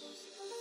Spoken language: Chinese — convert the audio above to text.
东西。